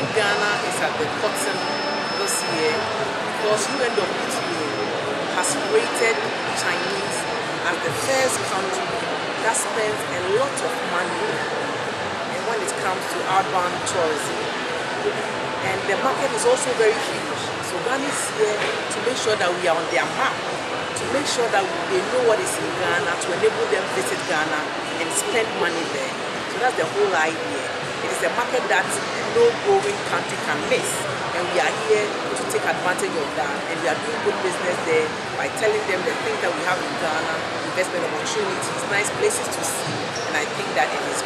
think Ghana is at the bottom this year because UNWTO has rated Chinese as the first country that spends a lot of money and when it comes to outbound tourism. And the market is also very huge. So Ghana is here to make sure that we are on their map, to make sure that they know what is in Ghana, to enable them visit Ghana and spend money there. So that's the whole idea. It is a market that no growing country can miss. And we are here to take advantage of that. And we are doing good business there by telling them the things that we have in Ghana, investment opportunities, nice places to see. And I think that it is.